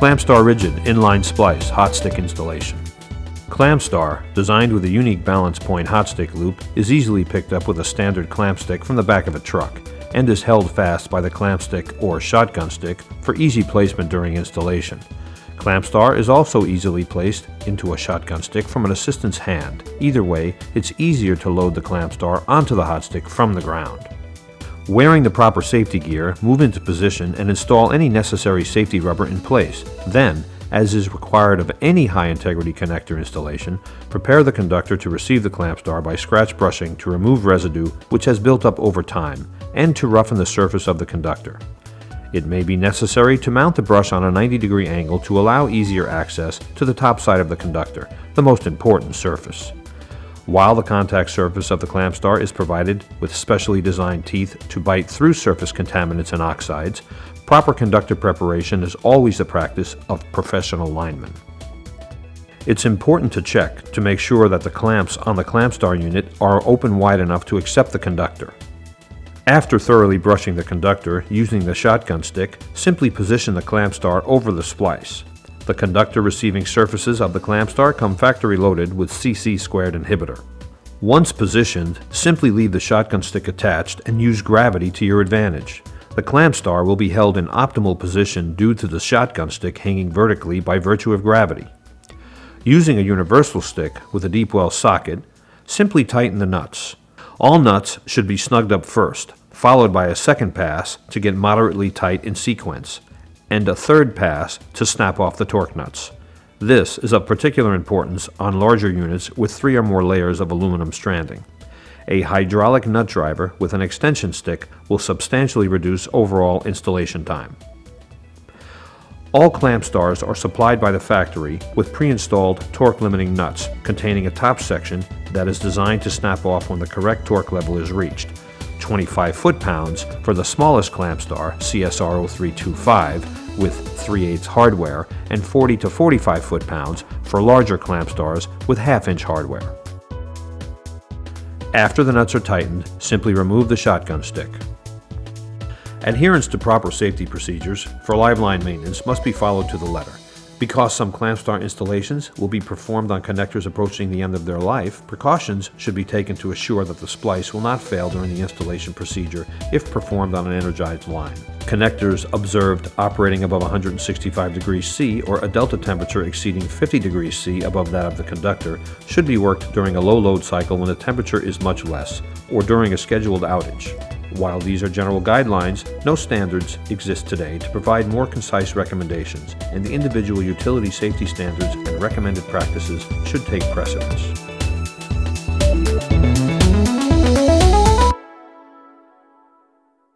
ClampStar Rigid Inline Splice Hot Stick Installation. ClampStar, designed with a unique balance point hot stick loop, is easily picked up with a standard clamp stick from the back of a truck and is held fast by the clamp stick or shotgun stick for easy placement during installation. ClampStar is also easily placed into a shotgun stick from an assistant's hand. Either way, it's easier to load the ClampStar onto the hot stick from the ground. Wearing the proper safety gear, move into position and install any necessary safety rubber in place. Then, as is required of any high-integrity connector installation, prepare the conductor to receive the ClampStar by scratch brushing to remove residue which has built up over time and to roughen the surface of the conductor. It may be necessary to mount the brush on a 90 degree angle to allow easier access to the top side of the conductor, the most important surface. While the contact surface of the ClampStar is provided with specially designed teeth to bite through surface contaminants and oxides, proper conductor preparation is always the practice of professional linemen. It's important to check to make sure that the clamps on the ClampStar unit are open wide enough to accept the conductor. After thoroughly brushing the conductor using the shotgun stick, simply position the ClampStar over the splice. The conductor receiving surfaces of the ClampStar come factory loaded with CC squared inhibitor. Once positioned, simply leave the shotgun stick attached and use gravity to your advantage. The ClampStar will be held in optimal position due to the shotgun stick hanging vertically by virtue of gravity. Using a universal stick with a deep well socket, simply tighten the nuts. All nuts should be snugged up first, followed by a second pass to get moderately tight in sequence, and a third pass to snap off the torque nuts. This is of particular importance on larger units with three or more layers of aluminum stranding. A hydraulic nut driver with an extension stick will substantially reduce overall installation time. All ClampStars are supplied by the factory with pre-installed torque limiting nuts containing a top section that is designed to snap off when the correct torque level is reached. 25 foot-pounds for the smallest ClampStar, CSR 0325, with 3 8 hardware, and 40 to 45 foot-pounds for larger ClampStars with half-inch hardware. After the nuts are tightened, simply remove the shotgun stick. Adherence to proper safety procedures for live line maintenance must be followed to the letter. Because some ClampStar installations will be performed on connectors approaching the end of their life, precautions should be taken to assure that the splice will not fail during the installation procedure if performed on an energized line. Connectors observed operating above 165 degrees C or a delta temperature exceeding 50 degrees C above that of the conductor should be worked during a low load cycle when the temperature is much less, or during a scheduled outage. While these are general guidelines, no standards exist today to provide more concise recommendations, and the individual utility safety standards and recommended practices should take precedence.